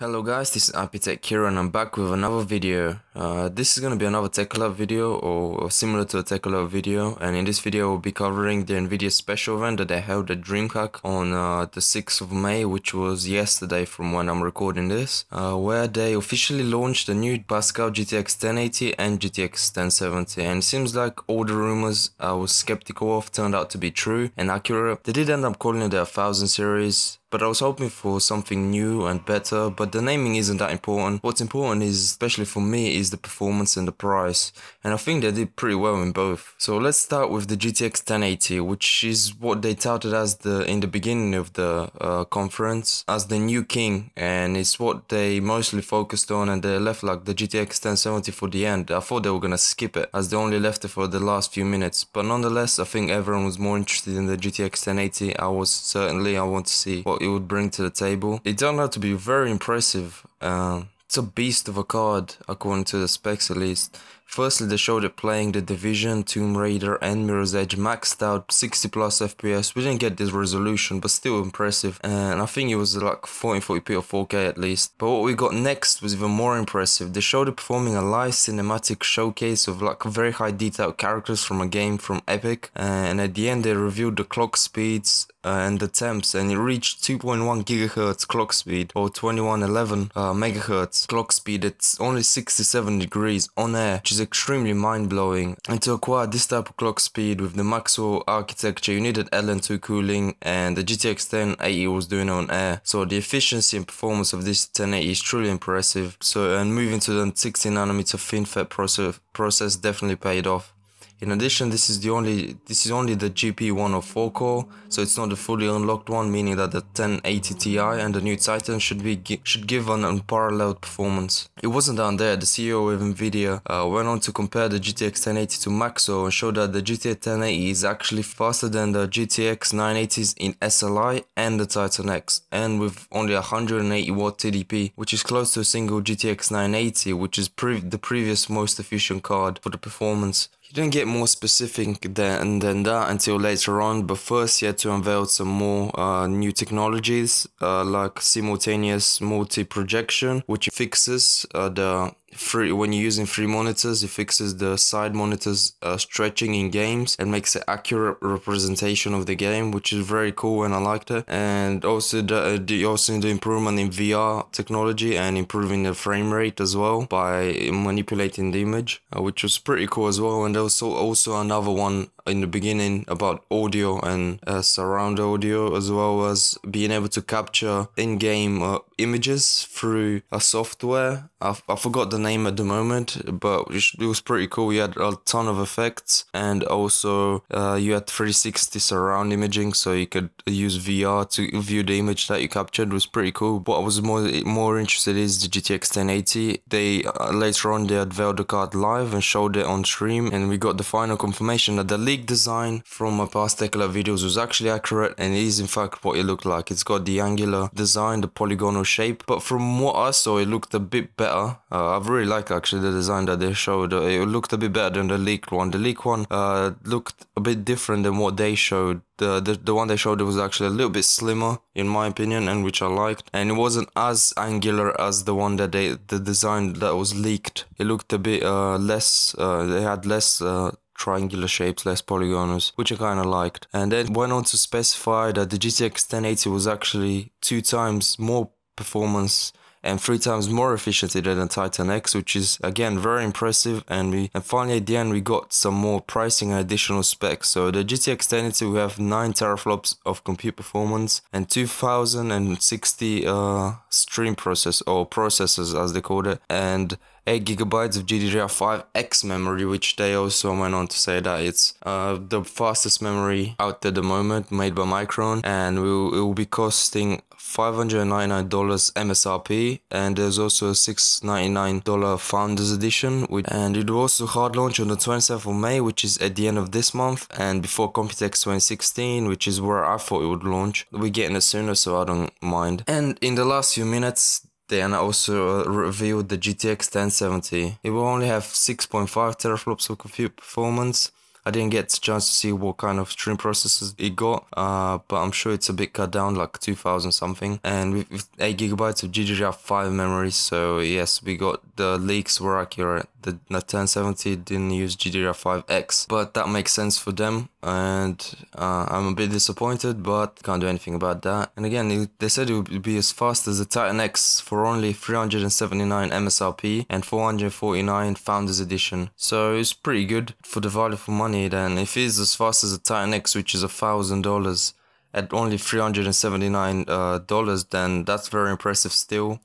Hello guys, this is Apitech Kira and I'm back with another video. Uh, this is going to be another Tech Alert video or, similar to a Tech Alert video and in this video we'll be covering the Nvidia special event that they held at DreamHack on uh, the 6th of May which was yesterday from when I'm recording this uh, where they officially launched the new Pascal GTX 1080 and GTX 1070 and it seems like all the rumors I was skeptical of turned out to be true and accurate. They did end up calling it the 1000 series but I was hoping for something new and better, but the naming isn't that important. What's important is, especially for me, is the performance and the price, and I think they did pretty well in both. So let's start with the GTX 1080, which is what they touted as the in the beginning of the uh, conference as the new king, and it's what they mostly focused on, and they left like the GTX 1070 for the end. I thought they were gonna skip it, as they only left it for the last few minutes, but nonetheless, I think everyone was more interested in the GTX 1080. I was certainly, I want to see what it would bring to the table. It turned out to be very impressive. Uh, it's a beast of a card, according to the specs at least. Firstly, they showed it playing The Division, Tomb Raider, and Mirror's Edge maxed out 60 plus FPS. We didn't get this resolution, but still impressive. And I think it was like 1440p or 4K at least. But what we got next was even more impressive. They showed it performing a live cinematic showcase of like very high detailed characters from a game from Epic. And at the end, they reviewed the clock speeds uh, and the temps, and it reached 2.1 gigahertz clock speed or 2111 uh, megahertz clock speed. It's only 67 degrees on air, which is extremely mind-blowing. And to acquire this type of clock speed with the Maxwell architecture, you needed LN2 cooling and the GTX 1080 was doing it on air. So the efficiency and performance of this 1080 is truly impressive. So and moving to the 16 nanometer FinFET process, process definitely paid off. In addition, this is the only this is only the GP104 core, so it's not the fully unlocked one, meaning that the 1080 Ti and the new Titan should be should give an unparalleled performance. It wasn't down there. The CEO of Nvidia uh, went on to compare the GTX 1080 to Maxwell and showed that the GTX 1080 is actually faster than the GTX 980s in SLI and the Titan X, and with only 180 watt TDP, which is close to a single GTX 980, which is pre the previous most efficient card for the performance. He didn't get more specific than, than that until later on, but first he had to unveil some more uh, new technologies uh, like simultaneous multi-projection, which fixes uh, the free when you're using free monitors it fixes the side monitors uh, stretching in games and makes an accurate representation of the game which is very cool and i liked it. And also the, uh, the also the improvement in vr technology and improving the frame rate as well by manipulating the image uh, which was pretty cool as well. And also also another one in the beginning about audio and uh, surround audio as well as being able to capture in-game uh, images through a software. I, I forgot the name at the moment but it was pretty cool. You had a ton of effects and also uh, you had 360 surround imaging so you could use VR to view the image that you captured it was pretty cool. What I was more more interested is the GTX 1080 they uh, later on they unveiled the card live and showed it on stream and we got the final confirmation that the leak design from my past Tech Alert videos was actually accurate and it is in fact what it looked like. It's got the angular design the polygonal shape but from what I saw it looked a bit better. Uh, I've really like actually the design that they showed. It looked a bit better than the leaked one. The leaked one uh, looked a bit different than what they showed. The, the the one they showed was actually a little bit slimmer in my opinion and which I liked. And it wasn't as angular as the one that they the design that was leaked. It looked a bit uh, less uh, they had less uh, triangular shapes, less polygonals, which I kind of liked. And then went on to specify that the GTX 1080 was actually two times more performance and three times more efficiency than the Titan X, which is again very impressive. And we and finally at the end we got some more pricing and additional specs. So the GTX 1080 we have nine teraflops of compute performance and 2060 uh, stream process or processors as they call it, and 8 gigabytes of GDDR5X memory, which they also went on to say that it's uh, the fastest memory out at the moment, made by Micron, and will, it will be costing $599 MSRP, and there's also a $699 Founders Edition, which, and it will also hard launch on the 27th of May, which is at the end of this month, and before Computex 2016, which is where I thought it would launch. We're getting it sooner, so I don't mind. And in the last few minutes, then also uh, revealed the GTX 1070. It will only have 6.5 teraflops of compute performance I didn't get a chance to see what kind of stream processors it got, uh, but I'm sure it's a bit cut down, like 2000 something. And with, with 8 gigabytes of GDDR5 memory, so yes, we got the leaks were accurate. The, the 1070 didn't use GDDR5X, but that makes sense for them, and uh, I'm a bit disappointed, but can't do anything about that. And again, they said it would be as fast as the Titan X for only 379 MSRP and 449 Founders Edition, so it's pretty good for the value for money. Then, if it is as fast as the Titan X, which is a thousand dollars at only 379 uh, dollars, then that's very impressive still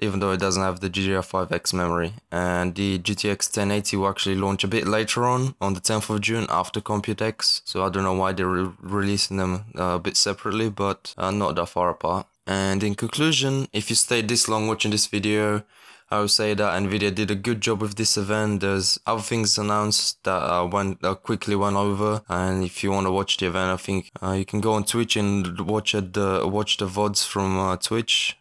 even though it doesn't have the GDDR5X memory. And the GTX 1080 will actually launch a bit later on, on the 10th of June after Computex. So I don't know why they're re releasing them uh, a bit separately, but uh, not that far apart. And in conclusion, if you stayed this long watching this video, I would say that Nvidia did a good job with this event. There's other things announced that uh, went uh, quickly went over, and if you want to watch the event, I think uh, you can go on Twitch and watch the watch the vods from uh, Twitch.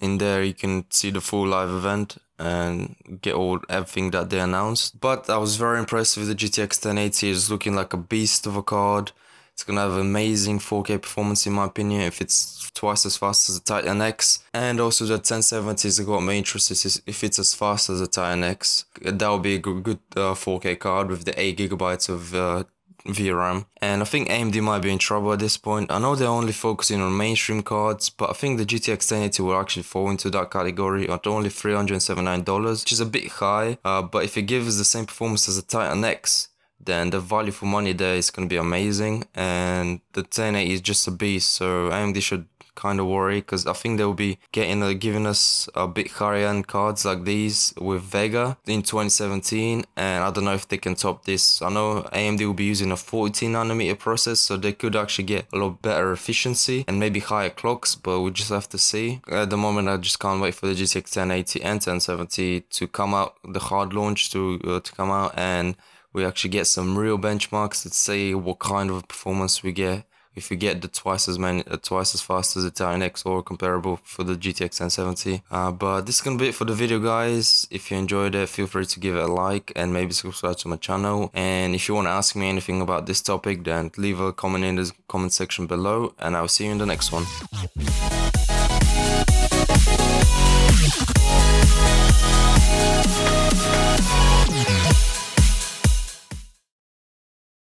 In there, you can see the full live event and get all everything that they announced. But I was very impressed with the GTX 1080. It's looking like a beast of a card. It's gonna have amazing 4K performance in my opinion if it's twice as fast as the Titan X. And also the 1070 is got my interest if it's as fast as the Titan X. That would be a good, good uh, 4K card with the 8 gigabytes of uh, VRAM. And I think AMD might be in trouble at this point. I know they're only focusing on mainstream cards, but I think the GTX 1080 will actually fall into that category at only $379, which is a bit high. Uh, but if it gives the same performance as the Titan X, then the value for money there is going to be amazing. And the 1080 is just a beast, so AMD should kind of worry because I think they'll be getting uh, giving us a bit higher end cards like these with Vega in 2017 and I don't know if they can top this. I know AMD will be using a 14 nanometer process so they could actually get a lot better efficiency and maybe higher clocks but we just have to see. At the moment I just can't wait for the GTX 1080 and 1070 to come out, the hard launch to, uh, to come out and we actually get some real benchmarks that say what kind of performance we get if you get the twice as many, uh, twice as fast as the Titan X or comparable for the GTX 1070. Uh, but this is gonna be it for the video, guys. If you enjoyed it, feel free to give it a like and maybe subscribe to my channel. And if you want to ask me anything about this topic, then leave a comment in the comment section below, and I'll see you in the next one.